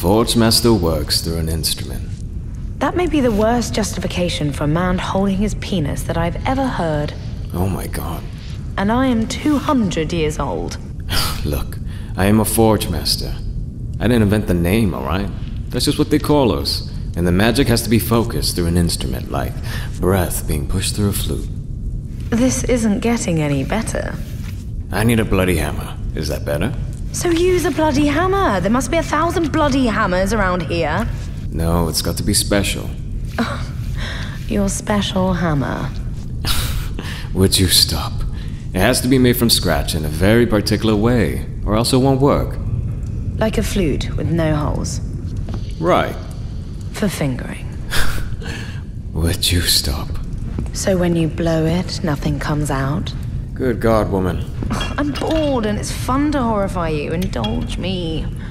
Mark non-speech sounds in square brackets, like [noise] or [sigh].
Forge Master works through an instrument. That may be the worst justification for a man holding his penis that I've ever heard. Oh my god. And I am 200 years old. [sighs] Look, I am a Forge Master. I didn't invent the name, alright? That's just what they call us. And the magic has to be focused through an instrument, like breath being pushed through a flute. This isn't getting any better. I need a bloody hammer. Is that better? So use a bloody hammer. There must be a thousand bloody hammers around here. No, it's got to be special. [sighs] Your special hammer. [laughs] Would you stop? It has to be made from scratch in a very particular way, or else it won't work. Like a flute with no holes. Right. For fingering. [laughs] Would you stop? So when you blow it, nothing comes out? Good God, woman. I'm bored and it's fun to horrify you. Indulge me.